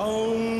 Only